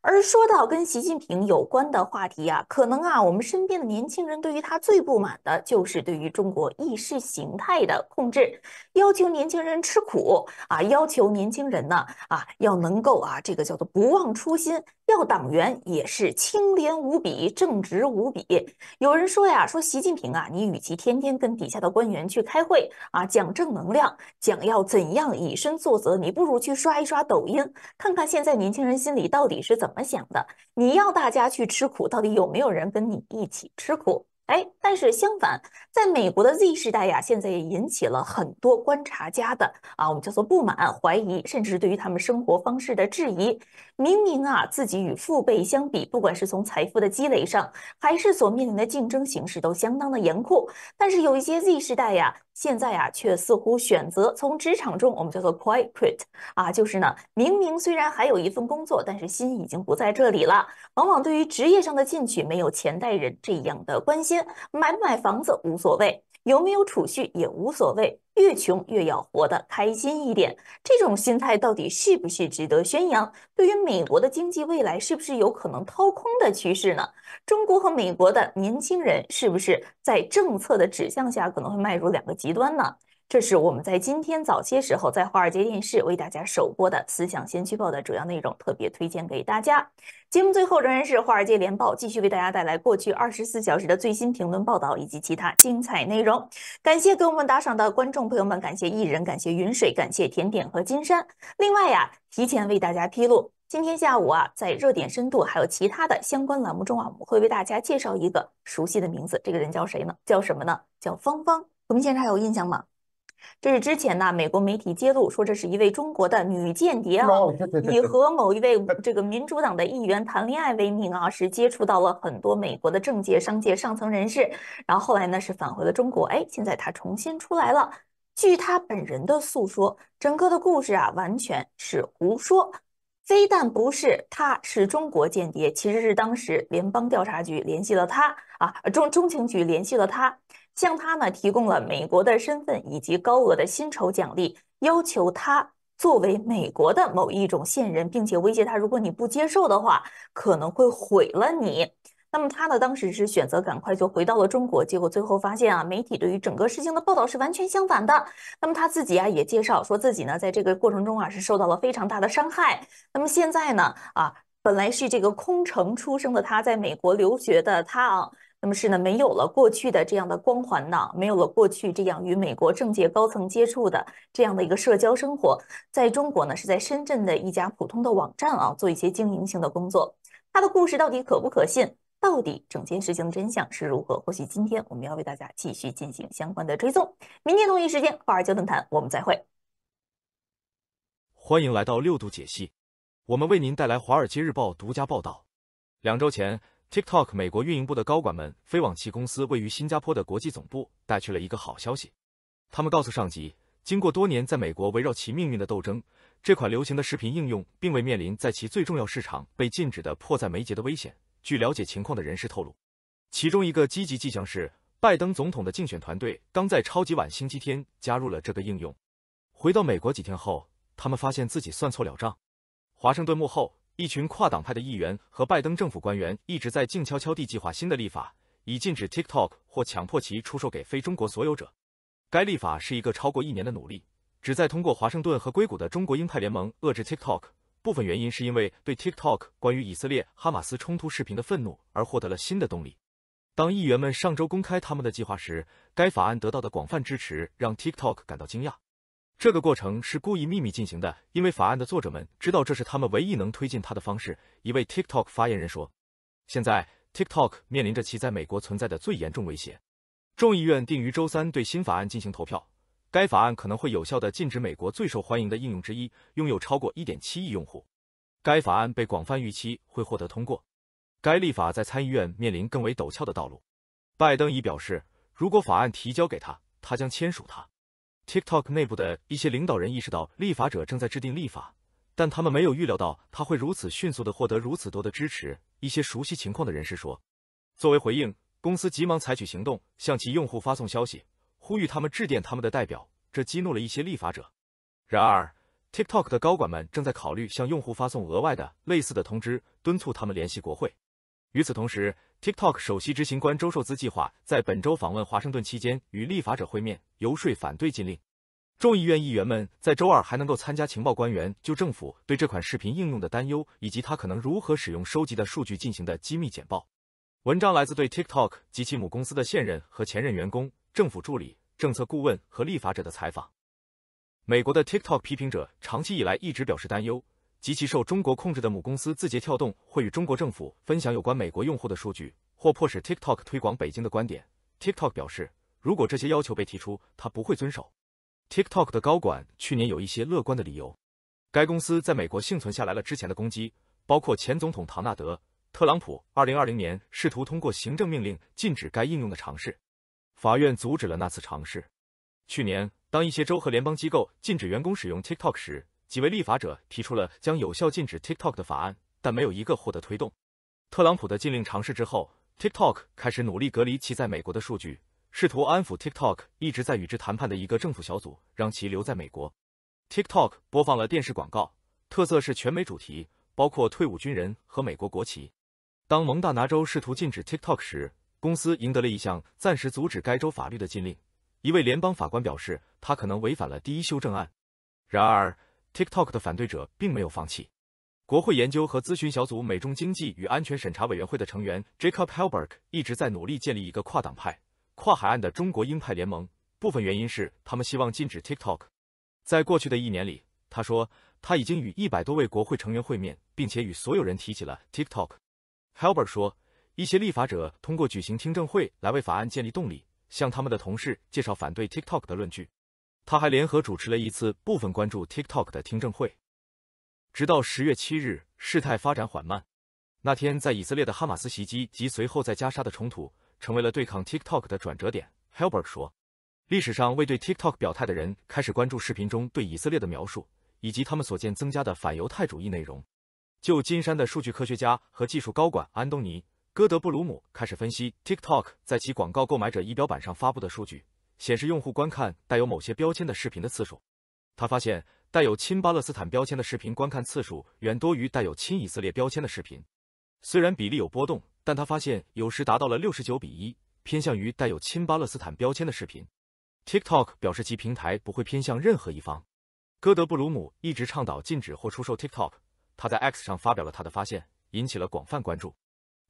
而说到跟习近平有关的话题啊，可能啊，我们身边的年轻人对于他最不满的就是对于中国意识形态的控制，要求年轻人吃苦啊，要求年轻人呢啊要能够啊这个叫做不忘初心，要党员也是清廉无比、正直无比。有人说呀，说习近平啊，你与其天天跟底下的官员去开会啊，讲正能量，讲要怎样以身作则，你不如去刷一刷抖音，看看现在年轻人心里到底是怎么。想的？你要大家去吃苦，到底有没有人跟你一起吃苦？哎，但是相反，在美国的 Z 时代呀，现在也引起了很多观察家的啊，我们叫做不满、怀疑，甚至是对于他们生活方式的质疑。明明啊，自己与父辈相比，不管是从财富的积累上，还是所面临的竞争形势，都相当的严酷。但是有一些 Z 世代呀，现在呀，却似乎选择从职场中，我们叫做 quiet quit 啊，就是呢，明明虽然还有一份工作，但是心已经不在这里了。往往对于职业上的进取，没有前代人这样的关心。买不买房子无所谓，有没有储蓄也无所谓，越穷越要活得开心一点。这种心态到底是不是值得宣扬？对于美国的经济未来，是不是有可能掏空的趋势呢？中国和美国的年轻人是不是在政策的指向下可能会迈入两个极端呢？这是我们在今天早些时候在华尔街电视为大家首播的《思想先驱报》的主要内容，特别推荐给大家。节目最后仍然是华尔街联报继续为大家带来过去二十四小时的最新评论报道以及其他精彩内容。感谢给我们打赏的观众朋友们，感谢艺人，感谢云水，感谢甜点和金山。另外呀，提前为大家披露，今天下午啊，在热点深度还有其他的相关栏目中啊，我们会为大家介绍一个熟悉的名字。这个人叫谁呢？叫什么呢？叫芳芳。我们现在还有印象吗？这是之前呢，美国媒体揭露说，这是一位中国的女间谍啊，以和某一位这个民主党的议员谈恋爱为名啊，是接触到了很多美国的政界、商界上层人士，然后后来呢是返回了中国，哎，现在他重新出来了。据他本人的诉说，整个的故事啊完全是胡说，非但不是他是中国间谍，其实是当时联邦调查局联系了他啊，中中情局联系了他。向他呢提供了美国的身份以及高额的薪酬奖励，要求他作为美国的某一种线人，并且威胁他，如果你不接受的话，可能会毁了你。那么他呢当时是选择赶快就回到了中国，结果最后发现啊，媒体对于整个事情的报道是完全相反的。那么他自己啊也介绍说自己呢在这个过程中啊是受到了非常大的伤害。那么现在呢啊本来是这个空城出生的他在美国留学的他啊。那么是呢，没有了过去的这样的光环呢，没有了过去这样与美国政界高层接触的这样的一个社交生活，在中国呢，是在深圳的一家普通的网站啊，做一些经营性的工作。他的故事到底可不可信？到底整件事情的真相是如何？或许今天我们要为大家继续进行相关的追踪。明天同一时间，华尔街论坛，我们再会。欢迎来到六度解析，我们为您带来《华尔街日报》独家报道。两周前。TikTok 美国运营部的高管们飞往其公司位于新加坡的国际总部，带去了一个好消息。他们告诉上级，经过多年在美国围绕其命运的斗争，这款流行的视频应用并未面临在其最重要市场被禁止的迫在眉睫的危险。据了解情况的人士透露，其中一个积极迹象是，拜登总统的竞选团队刚在超级晚星期天加入了这个应用。回到美国几天后，他们发现自己算错了账。华盛顿幕后。一群跨党派的议员和拜登政府官员一直在静悄悄地计划新的立法，以禁止 TikTok 或强迫其出售给非中国所有者。该立法是一个超过一年的努力，旨在通过华盛顿和硅谷的中国鹰派联盟遏制 TikTok。部分原因是因为对 TikTok 关于以色列哈马斯冲突视频的愤怒而获得了新的动力。当议员们上周公开他们的计划时，该法案得到的广泛支持让 TikTok 感到惊讶。这个过程是故意秘密进行的，因为法案的作者们知道这是他们唯一能推进它的方式。一位 TikTok 发言人说：“现在 TikTok 面临着其在美国存在的最严重威胁。众议院定于周三对新法案进行投票。该法案可能会有效地禁止美国最受欢迎的应用之一，拥有超过1.7亿用户。该法案被广泛预期会获得通过。该立法在参议院面临更为陡峭的道路。拜登已表示，如果法案提交给他，他将签署它。” TikTok 内部的一些领导人意识到立法者正在制定立法，但他们没有预料到他会如此迅速地获得如此多的支持。一些熟悉情况的人士说，作为回应，公司急忙采取行动，向其用户发送消息，呼吁他们致电他们的代表。这激怒了一些立法者。然而，TikTok 的高管们正在考虑向用户发送额外的类似的通知，敦促他们联系国会。与此同时，TikTok 首席执行官周受资计划在本周访问华盛顿期间与立法者会面，游说反对禁令。众议院议员们在周二还能够参加情报官员就政府对这款视频应用的担忧以及他可能如何使用收集的数据进行的机密简报。文章来自对 TikTok 及其母公司的现任和前任员工、政府助理、政策顾问和立法者的采访。美国的 TikTok 批评者长期以来一直表示担忧，及其受中国控制的母公司字节跳动会与中国政府分享有关美国用户的数据，或迫使 TikTok 推广北京的观点。TikTok 表示，如果这些要求被提出，他不会遵守。TikTok 的高管去年有一些乐观的理由，该公司在美国幸存下来了之前的攻击，包括前总统唐纳德。特朗普二零二零年试图通过行政命令禁止该应用的尝试，法院阻止了那次尝试。去年，当一些州和联邦机构禁止员工使用 TikTok 时，几位立法者提出了将有效禁止 TikTok 的法案，但没有一个获得推动。特朗普的禁令尝试之后，TikTok 开始努力隔离其在美国的数据，试图安抚 TikTok 一直在与之谈判的一个政府小组，让其留在美国。TikTok 播放了电视广告，特色是全美主题，包括退伍军人和美国国旗。当蒙大拿州试图禁止 TikTok 时，公司赢得了一项暂时阻止该州法律的禁令。一位联邦法官表示，他可能违反了第一修正案。然而，TikTok 的反对者并没有放弃。国会研究和咨询小组美中经济与安全审查委员会的成员 Jacob Helberg 一直在努力建立一个跨党派、跨海岸的中国鹰派联盟。部分原因是他们希望禁止 TikTok。在过去的一年里，他说他已经与一百多位国会成员会面，并且与所有人提起了 TikTok。Halbert 说，一些立法者通过举行听证会来为法案建立动力，向他们的同事介绍反对 TikTok 的论据。他还联合主持了一次部分关注 TikTok 的听证会。直到十月七日，事态发展缓慢。那天，在以色列的哈马斯袭击及随后在加沙的冲突，成为了对抗 TikTok 的转折点。Halbert 说，历史上未对 TikTok 表态的人开始关注视频中对以色列的描述，以及他们所见增加的反犹太主义内容。旧金山的数据科学家和技术高管安东尼·戈德布鲁姆开始分析 TikTok 在其广告购买者仪表板上发布的数据，显示用户观看带有某些标签的视频的次数。他发现带有亲巴勒斯坦标签的视频观看次数远多于带有亲以色列标签的视频。虽然比例有波动，但他发现有时达到了六十九比一，偏向于带有亲巴勒斯坦标签的视频。TikTok 表示其平台不会偏向任何一方。戈德布鲁姆一直倡导禁止或出售 TikTok。他在 X 上发表了他的发现，引起了广泛关注。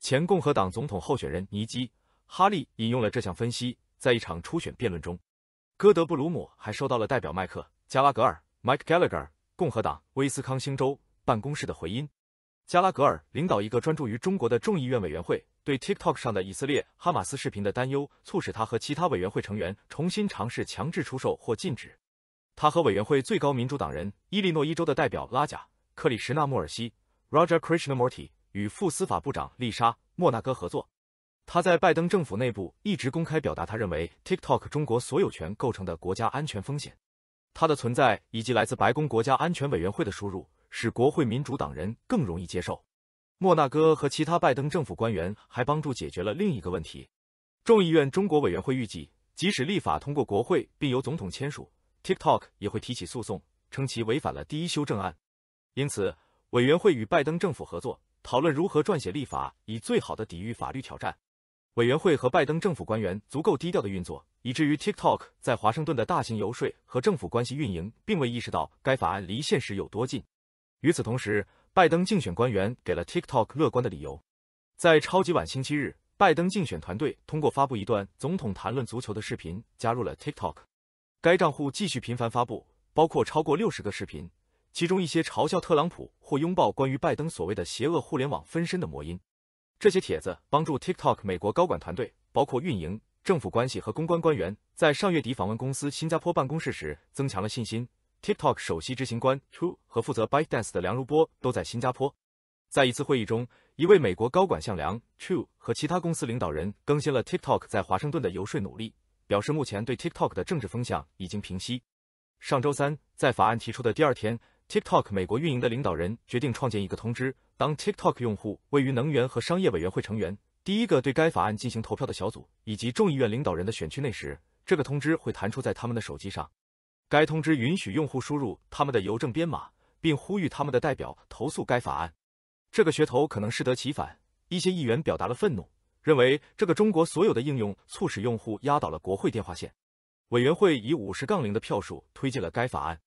前共和党总统候选人尼基·哈利引用了这项分析，在一场初选辩论中。戈德布鲁姆还收到了代表麦克·加拉格尔 （Mike Gallagher） 共和党威斯康星州办公室的回音。加拉格尔领导一个专注于中国的众议院委员会，对 TikTok 上的以色列哈马斯视频的担忧，促使他和其他委员会成员重新尝试强制出售或禁止。他和委员会最高民主党人伊利诺伊州的代表拉贾。克里什纳·穆尔西 （Roger Krishnamurti） 与副司法部长丽莎·莫纳戈合作。他在拜登政府内部一直公开表达，他认为 TikTok 中国所有权构成的国家安全风险。它的存在以及来自白宫国家安全委员会的输入，使国会民主党人更容易接受。莫纳戈和其他拜登政府官员还帮助解决了另一个问题。众议院中国委员会预计，即使立法通过国会并由总统签署，TikTok 也会提起诉讼，称其违反了第一修正案。因此，委员会与拜登政府合作，讨论如何撰写立法，以最好的抵御法律挑战。委员会和拜登政府官员足够低调的运作，以至于 TikTok 在华盛顿的大型游说和政府关系运营，并未意识到该法案离现实有多近。与此同时，拜登竞选官员给了 TikTok 乐观的理由。在超级晚星期日，拜登竞选团队通过发布一段总统谈论足球的视频，加入了 TikTok。该账户继续频繁发布，包括超过六十个视频。其中一些嘲笑特朗普或拥抱关于拜登所谓的邪恶互联网分身的魔音。这些帖子帮助 TikTok 美国高管团队，包括运营、政府关系和公关官员，在上月底访问公司新加坡办公室时增强了信心。TikTok 首席执行官 True 和负责 ByteDance 的梁如波都在新加坡。在一次会议中，一位美国高管向梁 True 和其他公司领导人更新了 TikTok 在华盛顿的游说努力，表示目前对 TikTok 的政治风向已经平息。上周三，在法案提出的第二天。TikTok 美国运营的领导人决定创建一个通知，当 TikTok 用户位于能源和商业委员会成员第一个对该法案进行投票的小组以及众议院领导人的选区内时，这个通知会弹出在他们的手机上。该通知允许用户输入他们的邮政编码，并呼吁他们的代表投诉该法案。这个噱头可能适得其反，一些议员表达了愤怒，认为这个中国所有的应用促使用户压倒了国会电话线。委员会以五十杠零的票数推进了该法案。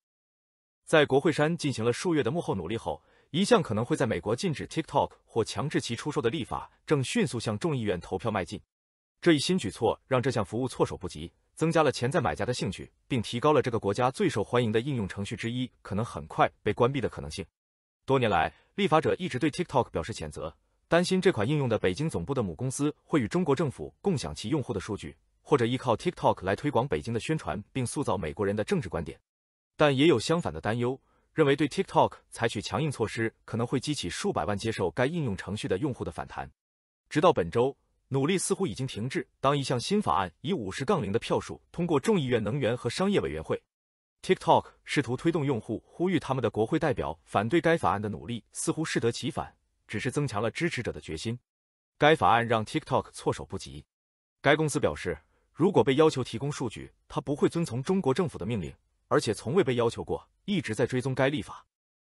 在国会山进行了数月的幕后努力后，一项可能会在美国禁止 TikTok 或强制其出售的立法正迅速向众议院投票迈进。这一新举措让这项服务措手不及，增加了潜在买家的兴趣，并提高了这个国家最受欢迎的应用程序之一可能很快被关闭的可能性。多年来，立法者一直对 TikTok 表示谴责，担心这款应用的北京总部的母公司会与中国政府共享其用户的数据，或者依靠 TikTok 来推广北京的宣传，并塑造美国人的政治观点。但也有相反的担忧，认为对 TikTok 采取强硬措施可能会激起数百万接受该应用程序的用户的反弹。直到本周，努力似乎已经停滞。当一项新法案以五十杠零的票数通过众议院能源和商业委员会，TikTok 试图推动用户呼吁他们的国会代表反对该法案的努力似乎适得其反，只是增强了支持者的决心。该法案让 TikTok 措手不及。该公司表示，如果被要求提供数据，它不会遵从中国政府的命令。而且从未被要求过，一直在追踪该立法。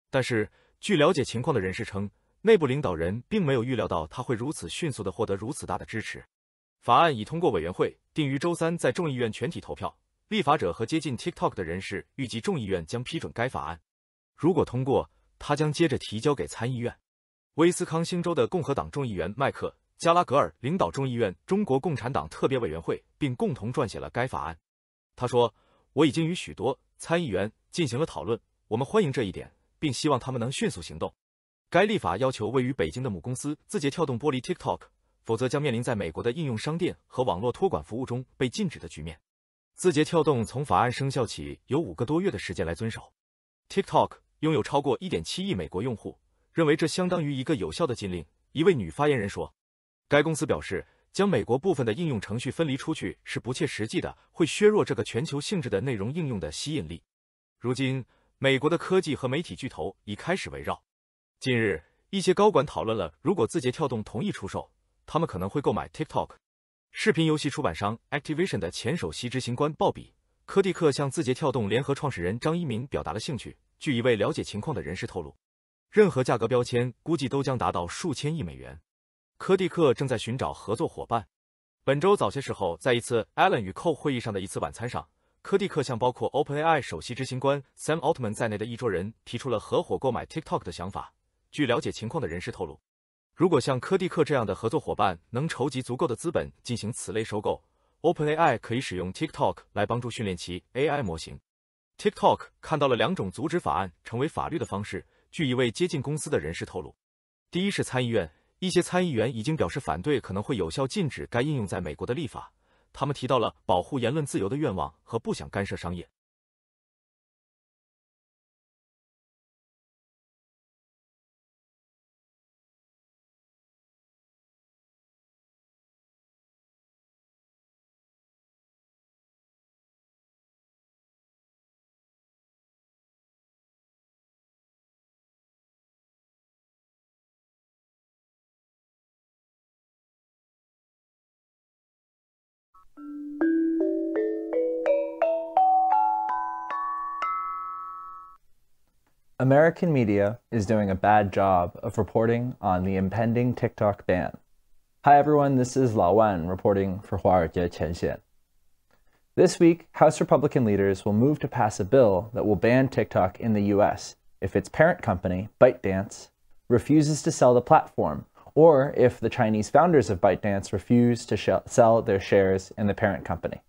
但是，据了解情况的人士称，内部领导人并没有预料到他会如此迅速地获得如此大的支持。法案已通过委员会，定于周三在众议院全体投票。立法者和接近 TikTok 的人士预计众议院将批准该法案。如果通过，他将接着提交给参议院。威斯康星州的共和党众议员麦克·加拉格尔领导众议院中国共产党特别委员会，并共同撰写了该法案。他说：“我已经与许多。”参议员进行了讨论，我们欢迎这一点，并希望他们能迅速行动。该立法要求位于北京的母公司字节跳动剥离 TikTok，否则将面临在美国的应用商店和网络托管服务中被禁止的局面。字节跳动从法案生效起有五个多月的时间来遵守。TikTok 拥有超过1.7亿美国用户，认为这相当于一个有效的禁令。一位女发言人说：“该公司表示。”将美国部分的应用程序分离出去是不切实际的，会削弱这个全球性质的内容应用的吸引力。如今，美国的科技和媒体巨头已开始围绕。近日，一些高管讨论了，如果字节跳动同意出售，他们可能会购买 TikTok。视频游戏出版商 Activision 的前首席执行官鲍比·科蒂克向字节跳动联合创始人张一鸣表达了兴趣。据一位了解情况的人士透露，任何价格标签估计都将达到数千亿美元。科蒂克正在寻找合作伙伴。本周早些时候，在一次 Allen 与 Co 会议上的一次晚餐上，科蒂克向包括 OpenAI 首席执行官 Sam Altman 在内的一桌人提出了合伙购买 TikTok 的想法。据了解情况的人士透露，如果像科蒂克这样的合作伙伴能筹集足够的资本进行此类收购，OpenAI 可以使用 TikTok 来帮助训练其 AI 模型。TikTok 看到了两种阻止法案成为法律的方式。据一位接近公司的人士透露，第一是参议院。一些参议员已经表示反对可能会有效禁止该应用在美国的立法。他们提到了保护言论自由的愿望和不想干涉商业。American media is doing a bad job of reporting on the impending TikTok ban. Hi everyone, this is Lao Wan reporting for Huarjie Qianxian. This week, House Republican leaders will move to pass a bill that will ban TikTok in the US if its parent company, ByteDance, refuses to sell the platform, or if the Chinese founders of ByteDance refuse to sell their shares in the parent company.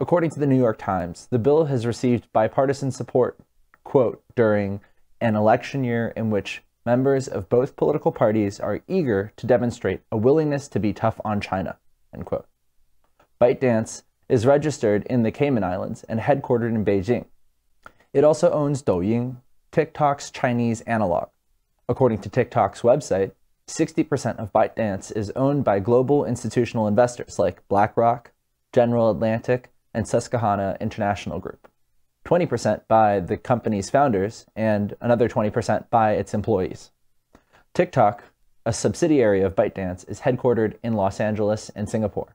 According to the New York Times, the bill has received bipartisan support quote, during an election year in which members of both political parties are eager to demonstrate a willingness to be tough on China, end quote. ByteDance is registered in the Cayman Islands and headquartered in Beijing. It also owns Douyin, TikTok's Chinese analog. According to TikTok's website, 60% of ByteDance is owned by global institutional investors like BlackRock, General Atlantic, and Susquehanna International Group. 20% by the company's founders, and another 20% by its employees. TikTok, a subsidiary of ByteDance, is headquartered in Los Angeles and Singapore.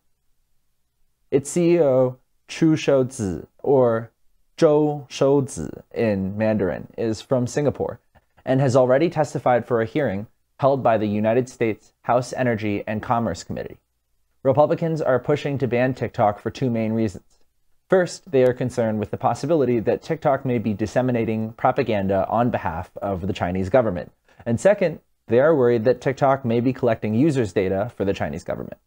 Its CEO, Chu Shouzi, or Zhou Shouzi in Mandarin, is from Singapore, and has already testified for a hearing held by the United States House Energy and Commerce Committee. Republicans are pushing to ban TikTok for two main reasons. First, they are concerned with the possibility that TikTok may be disseminating propaganda on behalf of the Chinese government. And second, they are worried that TikTok may be collecting users' data for the Chinese government.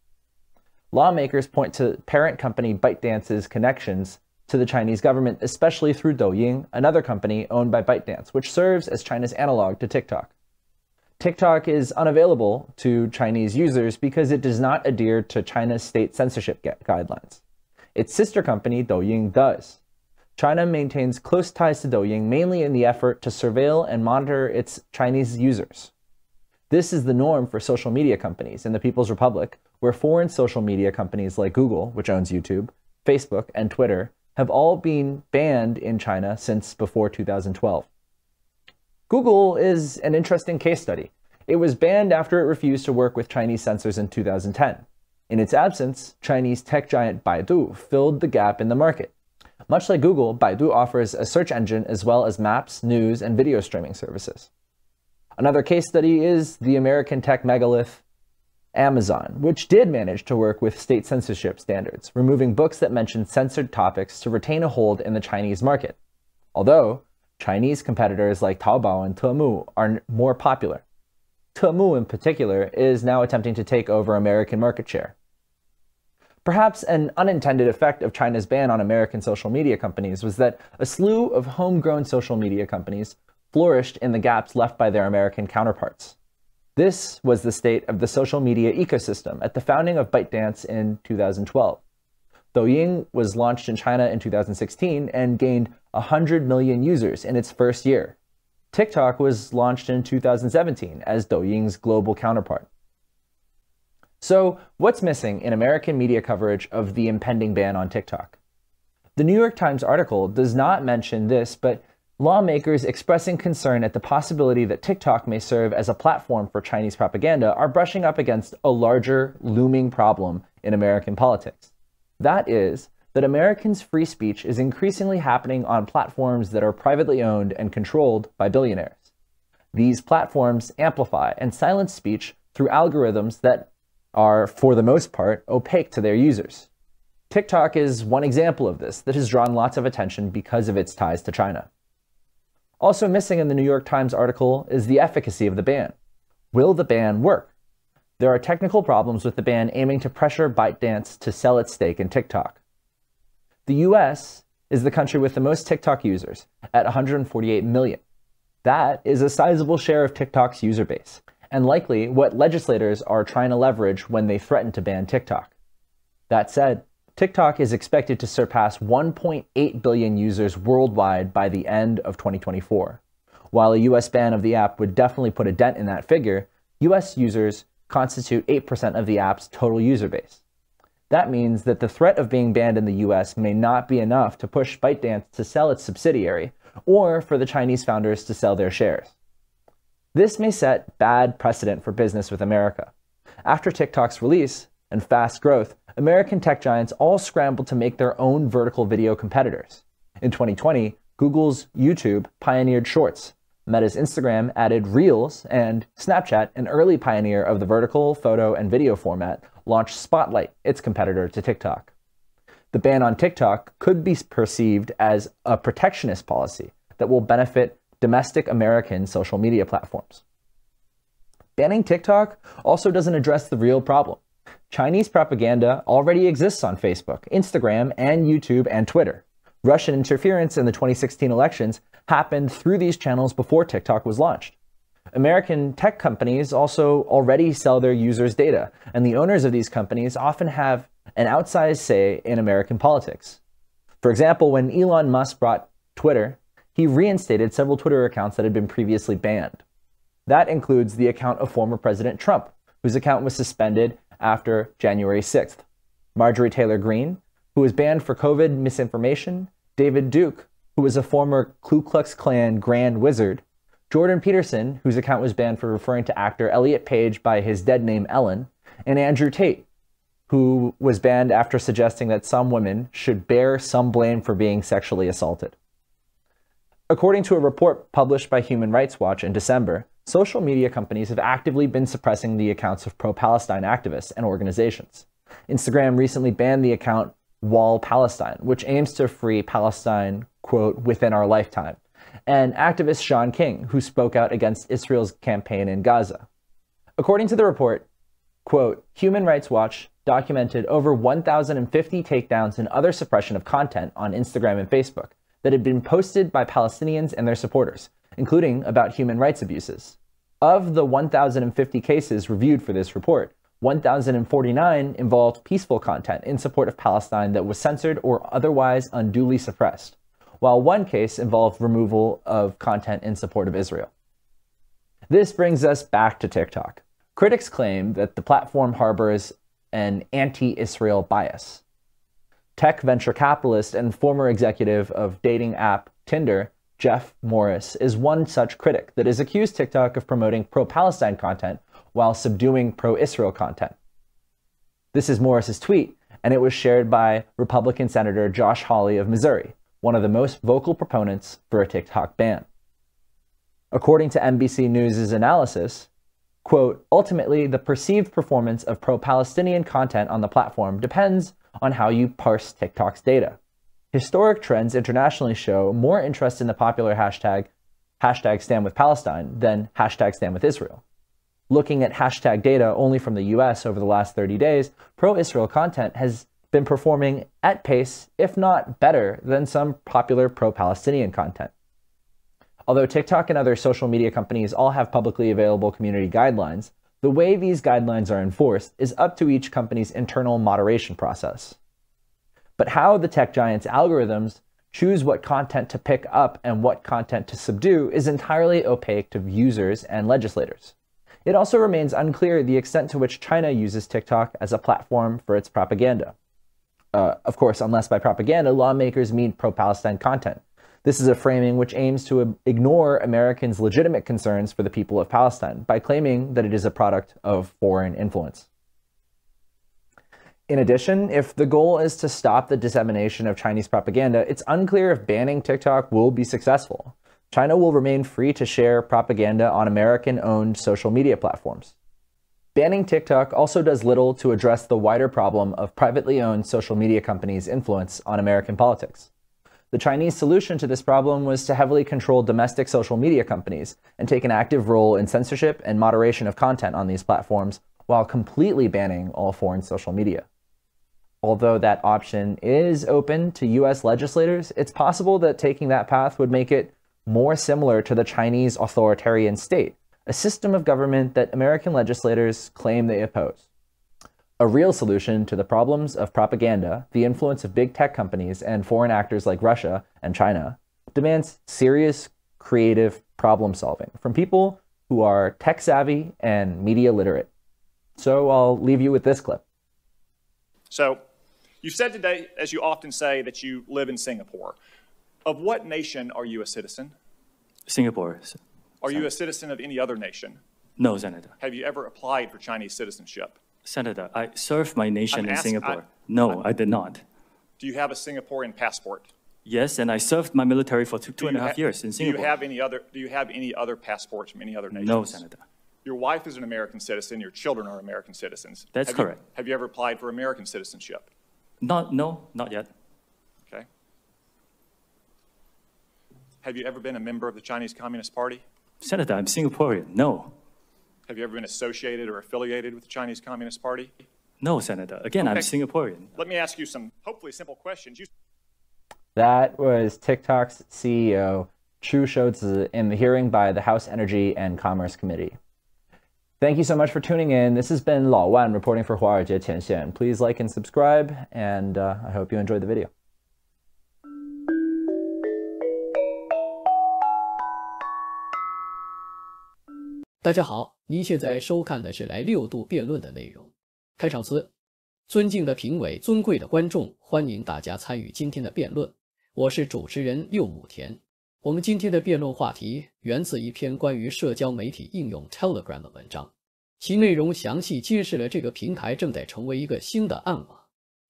Lawmakers point to parent company ByteDance's connections to the Chinese government, especially through Douyin, another company owned by ByteDance, which serves as China's analog to TikTok. TikTok is unavailable to Chinese users because it does not adhere to China's state censorship guidelines. Its sister company, Douyin, does. China maintains close ties to Douyin mainly in the effort to surveil and monitor its Chinese users. This is the norm for social media companies in the People's Republic, where foreign social media companies like Google, which owns YouTube, Facebook, and Twitter have all been banned in China since before 2012. Google is an interesting case study. It was banned after it refused to work with Chinese censors in 2010. In its absence, Chinese tech giant Baidu filled the gap in the market. Much like Google, Baidu offers a search engine as well as maps, news, and video streaming services. Another case study is the American tech megalith Amazon, which did manage to work with state censorship standards, removing books that mentioned censored topics to retain a hold in the Chinese market. Although, Chinese competitors like Taobao and Temu are more popular. Temu, in particular, is now attempting to take over American market share. Perhaps an unintended effect of China's ban on American social media companies was that a slew of homegrown social media companies flourished in the gaps left by their American counterparts. This was the state of the social media ecosystem at the founding of ByteDance in 2012. Douyin was launched in China in 2016 and gained 100 million users in its first year. TikTok was launched in 2017 as Douyin's global counterpart. So, what's missing in American media coverage of the impending ban on TikTok? The New York Times article does not mention this, but Lawmakers expressing concern at the possibility that TikTok may serve as a platform for Chinese propaganda are brushing up against a larger, looming problem in American politics. That is, that Americans' free speech is increasingly happening on platforms that are privately owned and controlled by billionaires. These platforms amplify and silence speech through algorithms that are, for the most part, opaque to their users. TikTok is one example of this that has drawn lots of attention because of its ties to China. Also missing in the New York Times article is the efficacy of the ban. Will the ban work? There are technical problems with the ban aiming to pressure ByteDance to sell its stake in TikTok. The US is the country with the most TikTok users at 148 million. That is a sizable share of TikTok's user base, and likely what legislators are trying to leverage when they threaten to ban TikTok. That said, TikTok is expected to surpass 1.8 billion users worldwide by the end of 2024. While a US ban of the app would definitely put a dent in that figure, US users constitute 8% of the app's total user base. That means that the threat of being banned in the US may not be enough to push ByteDance to sell its subsidiary or for the Chinese founders to sell their shares. This may set bad precedent for business with America. After TikTok's release and fast growth, American tech giants all scrambled to make their own vertical video competitors. In 2020, Google's YouTube pioneered Shorts, Meta's Instagram added Reels, and Snapchat, an early pioneer of the vertical photo and video format, launched Spotlight, its competitor to TikTok. The ban on TikTok could be perceived as a protectionist policy that will benefit domestic American social media platforms. Banning TikTok also doesn't address the real problem. Chinese propaganda already exists on Facebook, Instagram, and YouTube and Twitter. Russian interference in the 2016 elections happened through these channels before TikTok was launched. American tech companies also already sell their users' data, and the owners of these companies often have an outsized say in American politics. For example, when Elon Musk bought Twitter, he reinstated several Twitter accounts that had been previously banned. That includes the account of former President Trump, whose account was suspended after January 6th. Marjorie Taylor Greene, who was banned for COVID misinformation, David Duke, who was a former Ku Klux Klan Grand Wizard, Jordan Peterson, whose account was banned for referring to actor Elliot Page by his dead name Ellen, and Andrew Tate, who was banned after suggesting that some women should bear some blame for being sexually assaulted. According to a report published by Human Rights Watch in December, social media companies have actively been suppressing the accounts of pro Palestine activists and organizations. Instagram recently banned the account Wall Palestine, which aims to free Palestine, quote, within our lifetime, and activist Sean King, who spoke out against Israel's campaign in Gaza. According to the report, quote, Human Rights Watch documented over 1,050 takedowns and other suppression of content on Instagram and Facebook that had been posted by Palestinians and their supporters, including about human rights abuses. Of the 1,050 cases reviewed for this report, 1,049 involved peaceful content in support of Palestine that was censored or otherwise unduly suppressed, while one case involved removal of content in support of Israel. This brings us back to TikTok. Critics claim that the platform harbors an anti Israel bias tech venture capitalist and former executive of dating app Tinder, Jeff Morris, is one such critic that has accused TikTok of promoting pro Palestine content while subduing pro Israel content. This is Morris's tweet, and it was shared by Republican Senator Josh Hawley of Missouri, one of the most vocal proponents for a TikTok ban. According to NBC News' analysis, quote, ultimately, the perceived performance of pro Palestinian content on the platform depends on how you parse TikTok's data. Historic trends internationally show more interest in the popular hashtag, hashtag stand with Palestine than hashtag stand with Israel. Looking at hashtag data only from the US over the last 30 days, pro Israel content has been performing at pace, if not better, than some popular pro Palestinian content. Although TikTok and other social media companies all have publicly available community guidelines, the way these guidelines are enforced is up to each company's internal moderation process. But how the tech giants' algorithms choose what content to pick up and what content to subdue is entirely opaque to users and legislators. It also remains unclear the extent to which China uses TikTok as a platform for its propaganda. Uh, of course, unless by propaganda lawmakers mean pro Palestine content, this is a framing which aims to ignore Americans' legitimate concerns for the people of Palestine by claiming that it is a product of foreign influence. In addition, if the goal is to stop the dissemination of Chinese propaganda, it's unclear if banning TikTok will be successful. China will remain free to share propaganda on American owned social media platforms. Banning TikTok also does little to address the wider problem of privately owned social media companies' influence on American politics. The Chinese solution to this problem was to heavily control domestic social media companies and take an active role in censorship and moderation of content on these platforms while completely banning all foreign social media. Although that option is open to US legislators, it's possible that taking that path would make it more similar to the Chinese authoritarian state, a system of government that American legislators claim they oppose. A real solution to the problems of propaganda, the influence of big tech companies, and foreign actors like Russia and China demands serious, creative problem solving from people who are tech savvy and media literate. So I'll leave you with this clip. So, you said today, as you often say, that you live in Singapore. Of what nation are you a citizen? Singapore. Are you a citizen of any other nation? No, Senator. Have you ever applied for Chinese citizenship? Senator, I served my nation I'm in ask- Singapore. I- no, I, did not. Do you have a Singaporean passport? Yes, and I served my military for two, two and a you half ha- years in Do you Singapore. have any other, do you have any other passports from any other nations? no, Senator. Your wife is an American citizen, your children are American citizens. That's Have you- correct. Have you ever applied for American citizenship? Not, no, not yet. Okay. Have you ever been a member of the Chinese Communist Party? Senator, I'm Singaporean. No. Have you ever been associated or affiliated with the Chinese Communist Party? No, Senator. Again, okay. I'm Singaporean. Let me ask you some hopefully simple questions. You... That was TikTok's CEO, Chu Shouts, in the hearing by the House Energy and Commerce Committee. Thank you so much for tuning in. This has been Lao Wan reporting for Huarajie Tianxian. Please like and subscribe, and uh, I hope you enjoyed the video. 大家好，您现在收看的是来六度辩论的内容。开场词：尊敬的评委，尊贵的观众，欢迎大家参与今天的辩论。我是主持人六亩田。我们今天的辩论话题源自一篇关于社交媒体应用 Telegram 的文章，其内容详细揭示了这个平台正在成为一个新的暗网，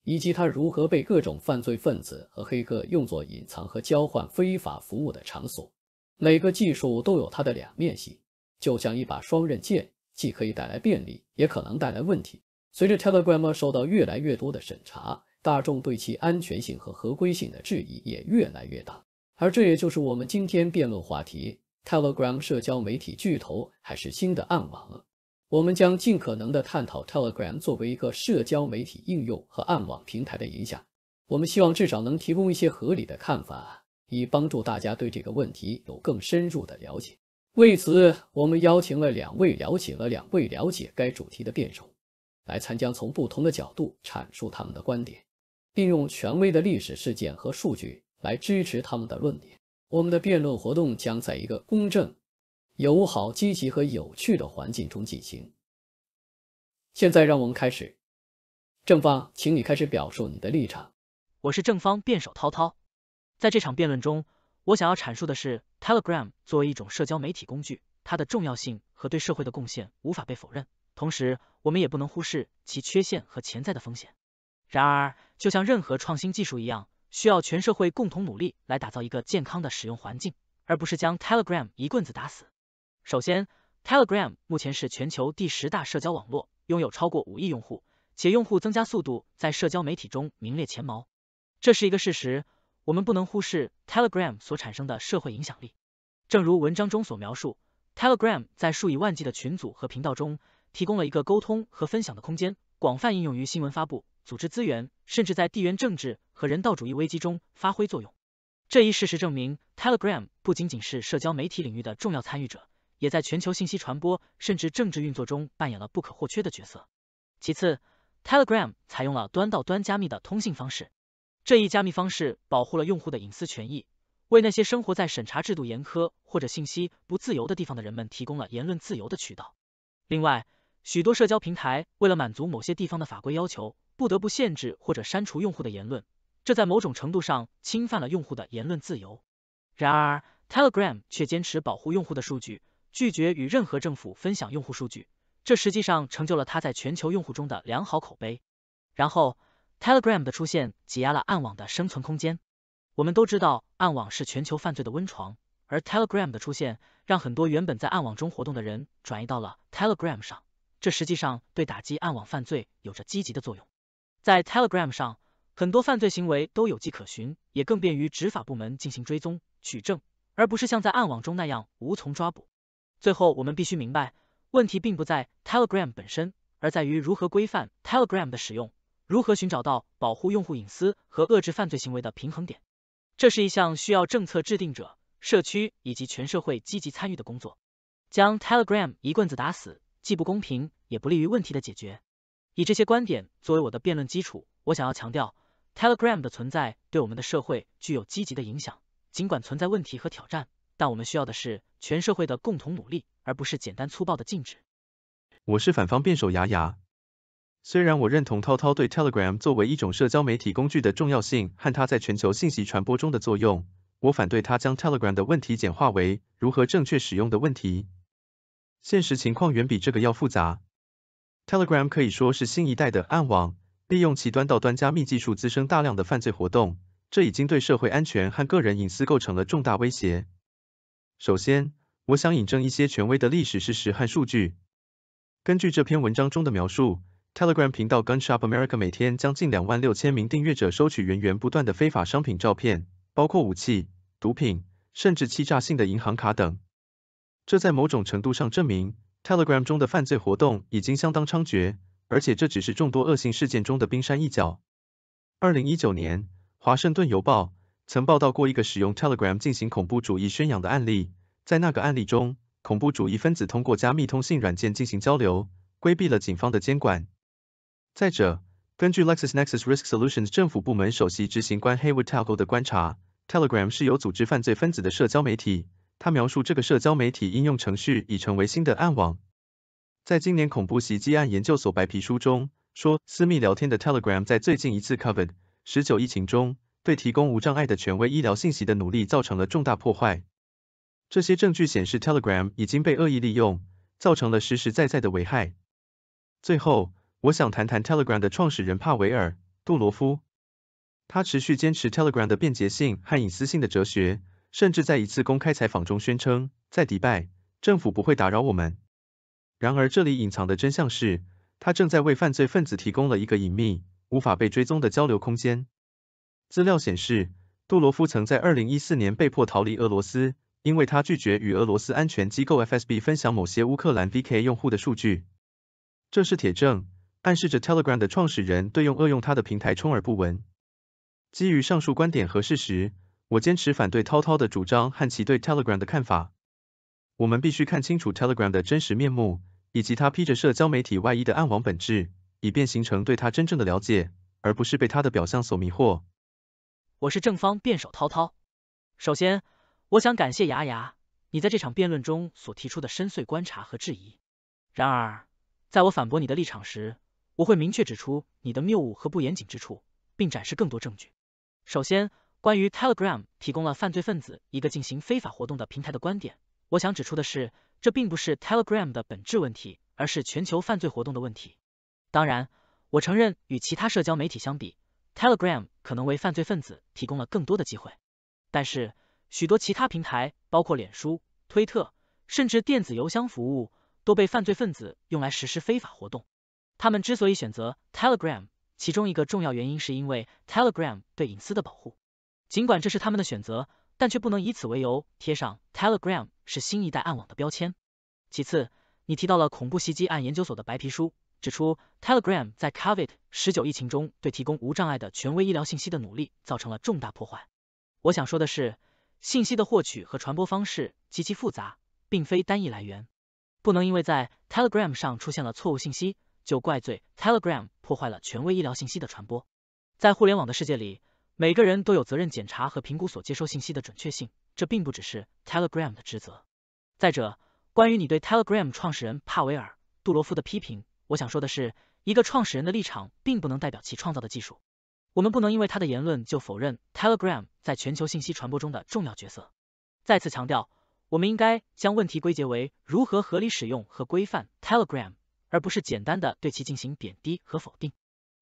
以及它如何被各种犯罪分子和黑客用作隐藏和交换非法服务的场所。每个技术都有它的两面性，就像一把双刃剑，既可以带来便利，也可能带来问题。随着 Telegram 受到越来越多的审查，大众对其安全性和合规性的质疑也越来越大。而这也就是我们今天辩论话题：Telegram 社交媒体巨头还是新的暗网？我们将尽可能的探讨 Telegram 作为一个社交媒体应用和暗网平台的影响。我们希望至少能提供一些合理的看法，以帮助大家对这个问题有更深入的了解。为此，我们邀请了两位了解了两位了解该主题的辩手，来参加，从不同的角度阐述他们的观点，并用权威的历史事件和数据来支持他们的论点。我们的辩论活动将在一个公正。友好、积极和有趣的环境中进行。现在，让我们开始。正方，请你开始表述你的立场。我是正方辩手涛涛。在这场辩论中，我想要阐述的是，Telegram 作为一种社交媒体工具，它的重要性和对社会的贡献无法被否认。同时，我们也不能忽视其缺陷和潜在的风险。然而，就像任何创新技术一样，需要全社会共同努力来打造一个健康的使用环境，而不是将 Telegram 一棍子打死。首先，Telegram 目前是全球第十大社交网络，拥有超过五亿用户，且用户增加速度在社交媒体中名列前茅。这是一个事实，我们不能忽视 Telegram 所产生的社会影响力。正如文章中所描述，Telegram 在数以万计的群组和频道中提供了一个沟通和分享的空间，广泛应用于新闻发布、组织资源，甚至在地缘政治和人道主义危机中发挥作用。这一事实证明，Telegram 不仅仅是社交媒体领域的重要参与者。也在全球信息传播甚至政治运作中扮演了不可或缺的角色。其次，Telegram 采用了端到端加密的通信方式，这一加密方式保护了用户的隐私权益，为那些生活在审查制度严苛或者信息不自由的地方的人们提供了言论自由的渠道。另外，许多社交平台为了满足某些地方的法规要求，不得不限制或者删除用户的言论，这在某种程度上侵犯了用户的言论自由。然而，Telegram 却坚持保护用户的数据。拒绝与任何政府分享用户数据，这实际上成就了它在全球用户中的良好口碑。然后，Telegram 的出现挤压了暗网的生存空间。我们都知道，暗网是全球犯罪的温床，而 Telegram 的出现让很多原本在暗网中活动的人转移到了 Telegram 上，这实际上对打击暗网犯罪有着积极的作用。在 Telegram 上，很多犯罪行为都有迹可循，也更便于执法部门进行追踪取证，而不是像在暗网中那样无从抓捕。最后，我们必须明白，问题并不在 Telegram 本身，而在于如何规范 Telegram 的使用，如何寻找到保护用户隐私和遏制犯罪行为的平衡点。这是一项需要政策制定者、社区以及全社会积极参与的工作。将 Telegram 一棍子打死，既不公平，也不利于问题的解决。以这些观点作为我的辩论基础，我想要强调，Telegram 的存在对我们的社会具有积极的影响，尽管存在问题和挑战。但我们需要的是全社会的共同努力，而不是简单粗暴的禁止。我是反方辩手牙牙。虽然我认同涛涛对 Telegram 作为一种社交媒体工具的重要性和它在全球信息传播中的作用，我反对他将 Telegram 的问题简化为如何正确使用的问题。现实情况远比这个要复杂。Telegram 可以说是新一代的暗网，利用其端到端加密技术滋生大量的犯罪活动，这已经对社会安全和个人隐私构成了重大威胁。首先，我想引证一些权威的历史事实和数据。根据这篇文章中的描述，Telegram 频道 Gunshop America 每天将近两万六千名订阅者收取源源不断的非法商品照片，包括武器、毒品，甚至欺诈性的银行卡等。这在某种程度上证明，Telegram 中的犯罪活动已经相当猖獗，而且这只是众多恶性事件中的冰山一角。二零一九年，《华盛顿邮报》曾报道过一个使用 Telegram 进行恐怖主义宣扬的案例，在那个案例中，恐怖主义分子通过加密通信软件进行交流，规避了警方的监管。再者，根据 LexisNexis Risk Solutions 政府部门首席执行官 Haywood Talgo 的观察，Telegram 是有组织犯罪分子的社交媒体。他描述这个社交媒体应用程序已成为新的暗网。在今年恐怖袭击案研究所白皮书中说，私密聊天的 Telegram 在最近一次 COVID-19 疫情中。对提供无障碍的权威医疗信息的努力造成了重大破坏。这些证据显示，Telegram 已经被恶意利用，造成了实实在在的危害。最后，我想谈谈 Telegram 的创始人帕维尔杜罗夫。他持续坚持 Telegram 的便捷性和隐私性的哲学，甚至在一次公开采访中宣称，在迪拜，政府不会打扰我们。然而，这里隐藏的真相是，他正在为犯罪分子提供了一个隐秘、无法被追踪的交流空间。资料显示，杜罗夫曾在2014年被迫逃离俄罗斯，因为他拒绝与俄罗斯安全机构 FSB 分享某些乌克兰 VK 用户的数据。这是铁证，暗示着 Telegram 的创始人对用恶用他的平台充耳不闻。基于上述观点和事实，我坚持反对涛涛的主张和其对 Telegram 的看法。我们必须看清楚 Telegram 的真实面目，以及它披着社交媒体外衣的暗网本质，以便形成对它真正的了解，而不是被它的表象所迷惑。我是正方辩手涛涛。首先，我想感谢牙牙，你在这场辩论中所提出的深邃观察和质疑。然而，在我反驳你的立场时，我会明确指出你的谬误和不严谨之处，并展示更多证据。首先，关于 Telegram 提供了犯罪分子一个进行非法活动的平台的观点，我想指出的是，这并不是 Telegram 的本质问题，而是全球犯罪活动的问题。当然，我承认与其他社交媒体相比，Telegram 可能为犯罪分子提供了更多的机会。但是，许多其他平台，包括脸书、推特，甚至电子邮箱服务，都被犯罪分子用来实施非法活动。他们之所以选择 Telegram，其中一个重要原因是因为 Telegram 对隐私的保护。尽管这是他们的选择，但却不能以此为由贴上 Telegram 是新一代暗网的标签。其次，你提到了恐怖袭击案研究所的白皮书，指出 Telegram 在 COVID-19 疫情中对提供无障碍的权威医疗信息的努力造成了重大破坏。我想说的是，信息的获取和传播方式极其复杂，并非单一来源。不能因为在 Telegram 上出现了错误信息。就怪罪 Telegram 破坏了权威医疗信息的传播。在互联网的世界里，每个人都有责任检查和评估所接收信息的准确性，这并不只是 Telegram 的职责。再者，关于你对 Telegram 创始人帕维尔·杜罗夫的批评，我想说的是，一个创始人的立场并不能代表其创造的技术。我们不能因为他的言论就否认 Telegram 在全球信息传播中的重要角色。再次强调，我们应该将问题归结为如何合理使用和规范 Telegram。而不是简单的对其进行贬低和否定。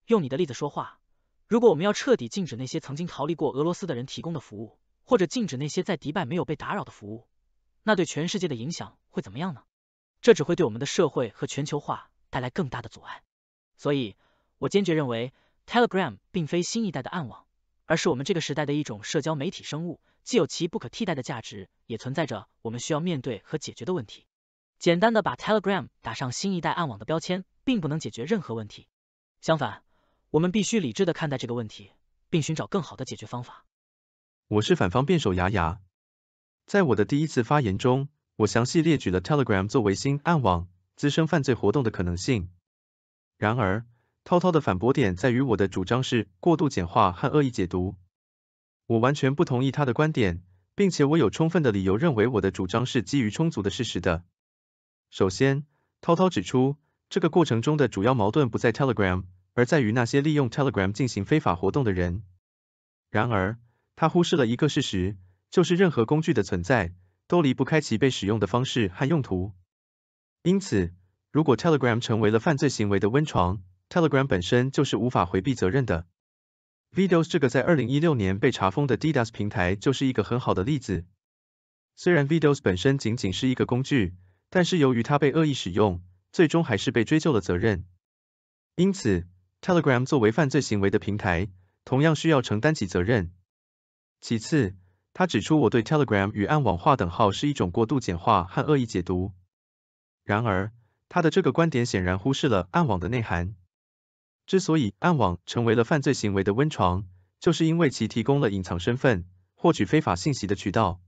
用你的例子说话，如果我们要彻底禁止那些曾经逃离过俄罗斯的人提供的服务，或者禁止那些在迪拜没有被打扰的服务，那对全世界的影响会怎么样呢？这只会对我们的社会和全球化带来更大的阻碍。所以，我坚决认为，Telegram 并非新一代的暗网，而是我们这个时代的一种社交媒体生物，既有其不可替代的价值，也存在着我们需要面对和解决的问题。简单的把 Telegram 打上新一代暗网的标签，并不能解决任何问题。相反，我们必须理智的看待这个问题，并寻找更好的解决方法。我是反方辩手牙牙。在我的第一次发言中，我详细列举了 Telegram 作为新暗网滋生犯罪活动的可能性。然而，涛涛的反驳点在于我的主张是过度简化和恶意解读。我完全不同意他的观点，并且我有充分的理由认为我的主张是基于充足的事实的。首先，涛涛指出，这个过程中的主要矛盾不在 Telegram，而在于那些利用 Telegram 进行非法活动的人。然而，他忽视了一个事实，就是任何工具的存在，都离不开其被使用的方式和用途。因此，如果 Telegram 成为了犯罪行为的温床，Telegram 本身就是无法回避责任的。Videos 这个在2016年被查封的 DDoS 平台就是一个很好的例子。虽然 Videos 本身仅仅是一个工具，但是由于它被恶意使用，最终还是被追究了责任。因此，Telegram 作为犯罪行为的平台，同样需要承担起责任。其次，他指出我对 Telegram 与暗网划等号是一种过度简化和恶意解读。然而，他的这个观点显然忽视了暗网的内涵。之所以暗网成为了犯罪行为的温床，就是因为其提供了隐藏身份、获取非法信息的渠道，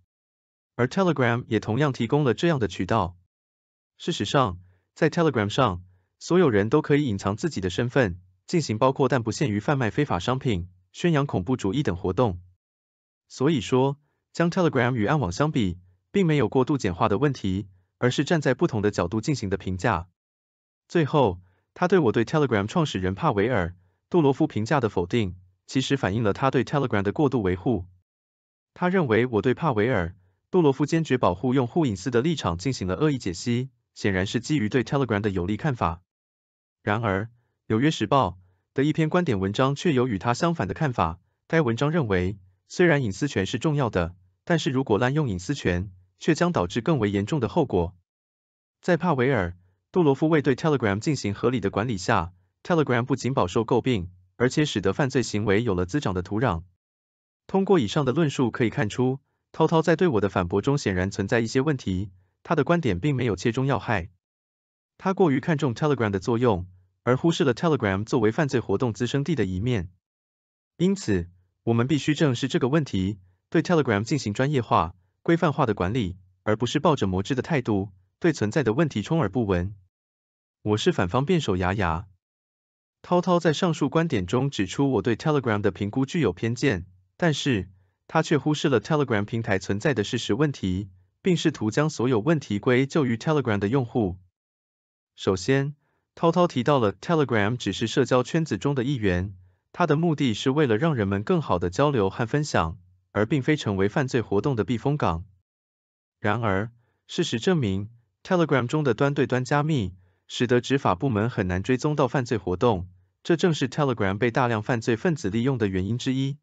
而 Telegram 也同样提供了这样的渠道。事实上，在 Telegram 上，所有人都可以隐藏自己的身份，进行包括但不限于贩卖非法商品、宣扬恐怖主义等活动。所以说，将 Telegram 与暗网相比，并没有过度简化的问题，而是站在不同的角度进行的评价。最后，他对我对 Telegram 创始人帕维尔·杜罗夫评价的否定，其实反映了他对 Telegram 的过度维护。他认为我对帕维尔·杜罗夫坚决保护用户隐私的立场进行了恶意解析。显然是基于对 Telegram 的有利看法。然而，《纽约时报》的一篇观点文章却有与他相反的看法。该文章认为，虽然隐私权是重要的，但是如果滥用隐私权，却将导致更为严重的后果。在帕维尔·杜罗夫未对 Telegram 进行合理的管理下，Telegram 不仅饱受诟病，而且使得犯罪行为有了滋长的土壤。通过以上的论述可以看出，涛涛在对我的反驳中显然存在一些问题，他的观点并没有切中要害。他过于看重 Telegram 的作用，而忽视了 Telegram 作为犯罪活动滋生地的一面。因此，我们必须正视这个问题，对 Telegram 进行专业化、规范化的管理，而不是抱着魔之的态度，对存在的问题充耳不闻。我是反方辩手牙牙。涛涛在上述观点中指出，我对 Telegram 的评估具有偏见。但是，他却忽视了 Telegram 平台存在的事实问题，并试图将所有问题归咎于 Telegram 的用户。首先，涛涛提到了 Telegram 只是社交圈子中的一员，它的目的是为了让人们更好的交流和分享，而并非成为犯罪活动的避风港。然而，事实证明，Telegram 中的端对端加密，使得执法部门很难追踪到犯罪活动，这正是 Telegram 被大量犯罪分子利用的原因之一。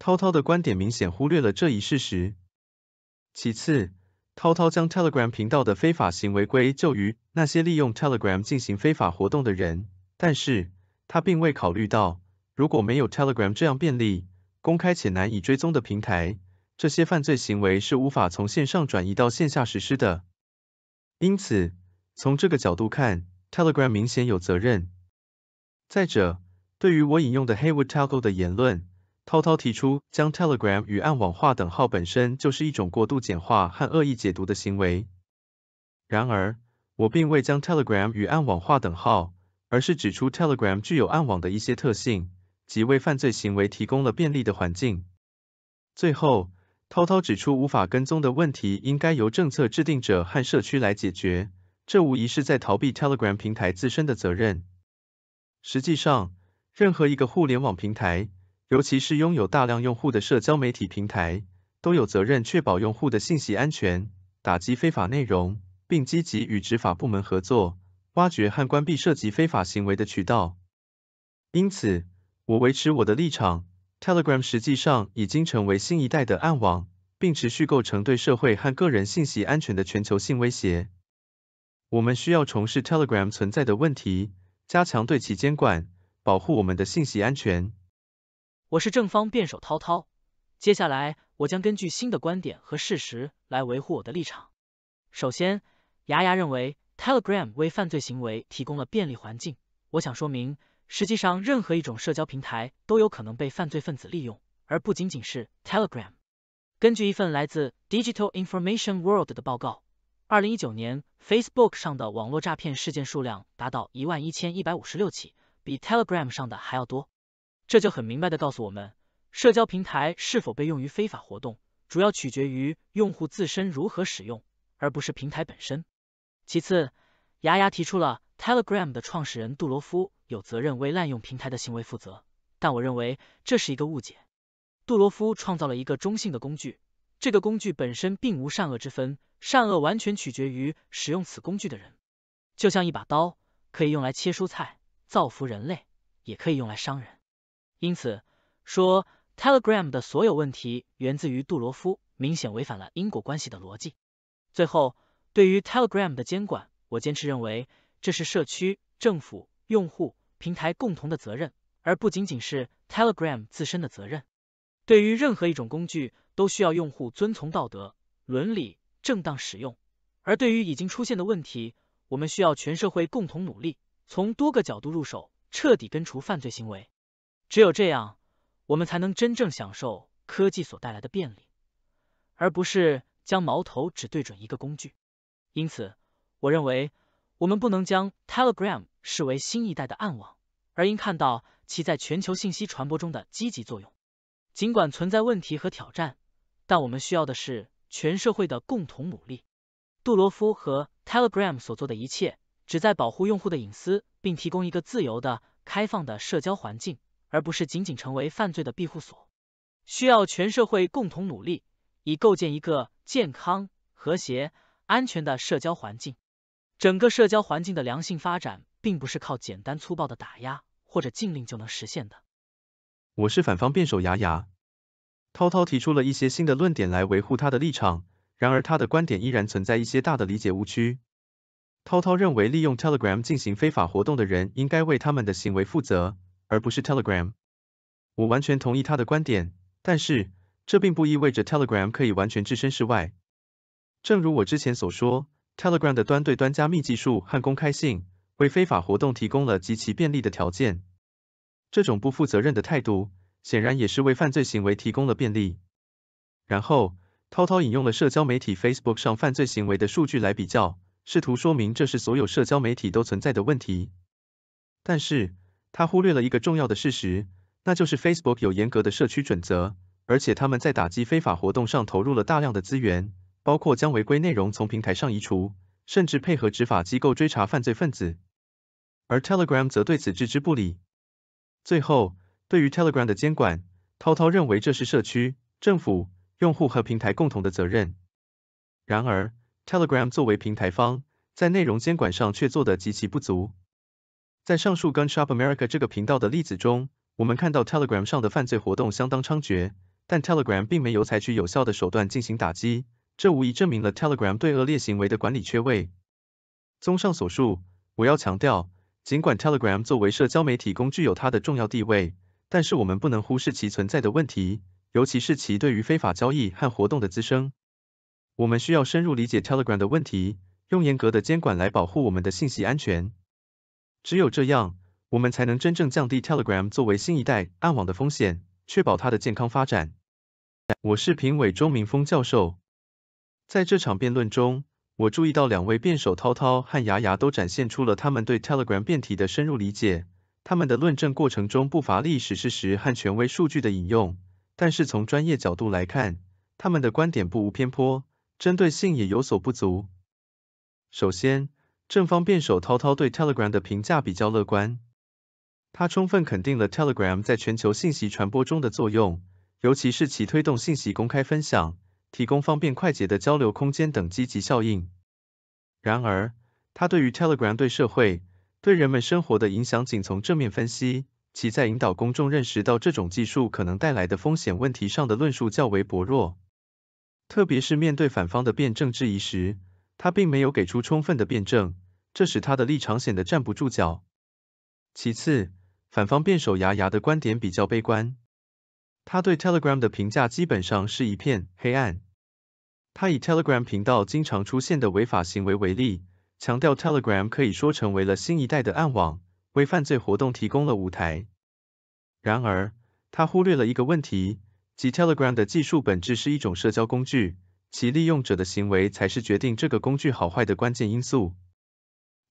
涛涛的观点明显忽略了这一事实。其次，涛涛将 Telegram 频道的非法行为归咎于那些利用 Telegram 进行非法活动的人，但是他并未考虑到，如果没有 Telegram 这样便利、公开且难以追踪的平台，这些犯罪行为是无法从线上转移到线下实施的。因此，从这个角度看，Telegram 明显有责任。再者，对于我引用的 Haywood t a g o 的言论，涛涛提出，将 Telegram 与暗网划等号本身就是一种过度简化和恶意解读的行为。然而，我并未将 Telegram 与暗网划等号，而是指出 Telegram 具有暗网的一些特性，即为犯罪行为提供了便利的环境。最后，涛涛指出，无法跟踪的问题应该由政策制定者和社区来解决，这无疑是在逃避 Telegram 平台自身的责任。实际上，任何一个互联网平台，尤其是拥有大量用户的社交媒体平台，都有责任确保用户的信息安全，打击非法内容，并积极与执法部门合作，挖掘和关闭涉及非法行为的渠道。因此，我维持我的立场：Telegram 实际上已经成为新一代的暗网，并持续构成对社会和个人信息安全的全球性威胁。我们需要重视 Telegram 存在的问题，加强对其监管，保护我们的信息安全。我是正方辩手涛涛，接下来我将根据新的观点和事实来维护我的立场。首先，牙牙认为 Telegram 为犯罪行为提供了便利环境。我想说明，实际上任何一种社交平台都有可能被犯罪分子利用，而不仅仅是 Telegram。根据一份来自 Digital Information World 的报告，二零一九年 Facebook 上的网络诈骗事件数量达到一万一千一百五十六起，比 Telegram 上的还要多。这就很明白的告诉我们，社交平台是否被用于非法活动，主要取决于用户自身如何使用，而不是平台本身。其次，牙牙提出了 Telegram 的创始人杜罗夫有责任为滥用平台的行为负责，但我认为这是一个误解。杜罗夫创造了一个中性的工具，这个工具本身并无善恶之分，善恶完全取决于使用此工具的人。就像一把刀，可以用来切蔬菜，造福人类，也可以用来伤人。因此，说 Telegram 的所有问题源自于杜罗夫，明显违反了因果关系的逻辑。最后，对于 Telegram 的监管，我坚持认为这是社区、政府、用户、平台共同的责任，而不仅仅是 Telegram 自身的责任。对于任何一种工具，都需要用户遵从道德、伦理、正当使用。而对于已经出现的问题，我们需要全社会共同努力，从多个角度入手，彻底根除犯罪行为。只有这样，我们才能真正享受科技所带来的便利，而不是将矛头只对准一个工具。因此，我认为我们不能将 Telegram 视为新一代的暗网，而应看到其在全球信息传播中的积极作用。尽管存在问题和挑战，但我们需要的是全社会的共同努力。杜罗夫和 Telegram 所做的一切，旨在保护用户的隐私，并提供一个自由的、开放的社交环境。而不是仅仅成为犯罪的庇护所，需要全社会共同努力，以构建一个健康、和谐、安全的社交环境。整个社交环境的良性发展，并不是靠简单粗暴的打压或者禁令就能实现的。我是反方辩手牙牙。涛涛提出了一些新的论点来维护他的立场，然而他的观点依然存在一些大的理解误区。涛涛认为利用 Telegram 进行非法活动的人应该为他们的行为负责，而不是 Telegram。我完全同意他的观点，但是这并不意味着 Telegram 可以完全置身事外。正如我之前所说，Telegram 的端对端加密技术和公开性为非法活动提供了极其便利的条件。这种不负责任的态度。显然也是为犯罪行为提供了便利。然后，涛涛引用了社交媒体 Facebook 上犯罪行为的数据来比较，试图说明这是所有社交媒体都存在的问题。但是，他忽略了一个重要的事实，那就是 Facebook 有严格的社区准则，而且他们在打击非法活动上投入了大量的资源，包括将违规内容从平台上移除，甚至配合执法机构追查犯罪分子。而 Telegram 则对此置之不理。最后，对于 Telegram 的监管，涛涛认为这是社区、政府、用户和平台共同的责任。然而，Telegram 作为平台方，在内容监管上却做得极其不足。在上述 Gun Shop America 这个频道的例子中，我们看到 Telegram 上的犯罪活动相当猖獗，但 Telegram 并没有采取有效的手段进行打击，这无疑证明了 Telegram 对恶劣行为的管理缺位。综上所述，我要强调，尽管 Telegram 作为社交媒体工具有它的重要地位，但是我们不能忽视其存在的问题，尤其是其对于非法交易和活动的滋生。我们需要深入理解 Telegram 的问题，用严格的监管来保护我们的信息安全。只有这样，我们才能真正降低 Telegram 作为新一代暗网的风险，确保它的健康发展。我是评委钟明峰教授。在这场辩论中，我注意到两位辩手涛涛和牙牙都展现出了他们对 Telegram 辩题的深入理解。他们的论证过程中不乏历史事实和权威数据的引用，但是从专业角度来看，他们的观点不无偏颇，针对性也有所不足。首先，正方辩手涛涛对 Telegram 的评价比较乐观，他充分肯定了 Telegram 在全球信息传播中的作用，尤其是其推动信息公开分享、提供方便快捷的交流空间等积极效应。然而，他对于 Telegram 对社会对人们生活的影响仅从正面分析，其在引导公众认识到这种技术可能带来的风险问题上的论述较为薄弱。特别是面对反方的辩证质疑时，他并没有给出充分的辩证，这使他的立场显得站不住脚。其次，反方辩手牙牙的观点比较悲观，他对 Telegram 的评价基本上是一片黑暗。他以 Telegram 频道经常出现的违法行为为例。强调 Telegram 可以说成为了新一代的暗网，为犯罪活动提供了舞台。然而，他忽略了一个问题，即 Telegram 的技术本质是一种社交工具，其利用者的行为才是决定这个工具好坏的关键因素。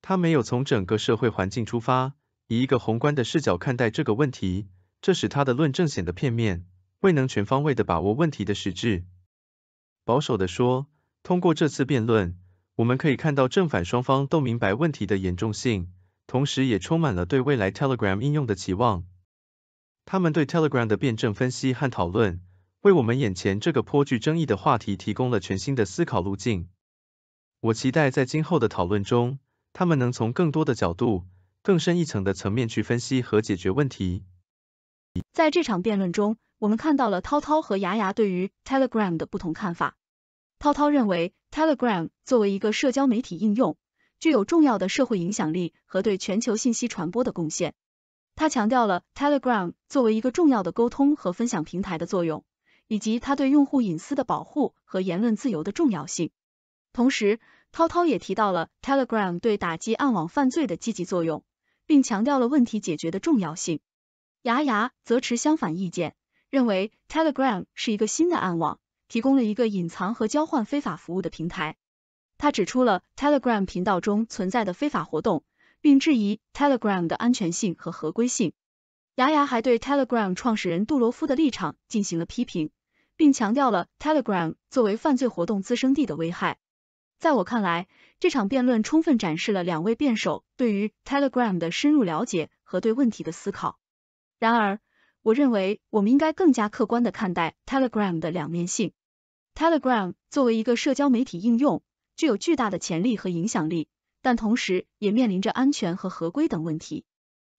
他没有从整个社会环境出发，以一个宏观的视角看待这个问题，这使他的论证显得片面，未能全方位的把握问题的实质。保守的说，通过这次辩论。我们可以看到正反双方都明白问题的严重性，同时也充满了对未来 Telegram 应用的期望。他们对 Telegram 的辩证分析和讨论，为我们眼前这个颇具争议的话题提供了全新的思考路径。我期待在今后的讨论中，他们能从更多的角度、更深一层的层面去分析和解决问题。在这场辩论中，我们看到了涛涛和牙牙对于 Telegram 的不同看法。涛涛认为。Telegram 作为一个社交媒体应用，具有重要的社会影响力和对全球信息传播的贡献。他强调了 Telegram 作为一个重要的沟通和分享平台的作用，以及它对用户隐私的保护和言论自由的重要性。同时，涛涛也提到了 Telegram 对打击暗网犯罪的积极作用，并强调了问题解决的重要性。牙牙则持相反意见，认为 Telegram 是一个新的暗网。提供了一个隐藏和交换非法服务的平台。他指出了 Telegram 频道中存在的非法活动，并质疑 Telegram 的安全性和合规性。牙牙还对 Telegram 创始人杜罗夫的立场进行了批评，并强调了 Telegram 作为犯罪活动滋生地的危害。在我看来，这场辩论充分展示了两位辩手对于 Telegram 的深入了解和对问题的思考。然而，我认为我们应该更加客观地看待 Telegram 的两面性。Telegram 作为一个社交媒体应用，具有巨大的潜力和影响力，但同时也面临着安全和合规等问题。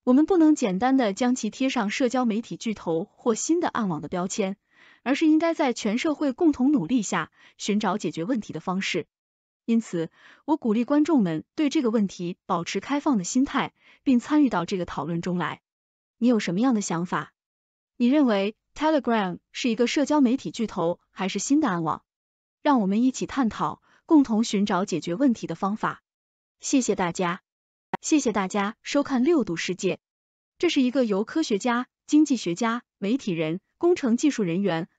我们不能简单的将其贴上社交媒体巨头或新的暗网的标签，而是应该在全社会共同努力下寻找解决问题的方式。因此，我鼓励观众们对这个问题保持开放的心态，并参与到这个讨论中来。你有什么样的想法？你认为 Telegram 是一个社交媒体巨头还是新的暗网？让我们一起探讨，共同寻找解决问题的方法。谢谢大家，谢谢大家收看六度世界。这是一个由科学家、经济学家、媒体人、工程技术人员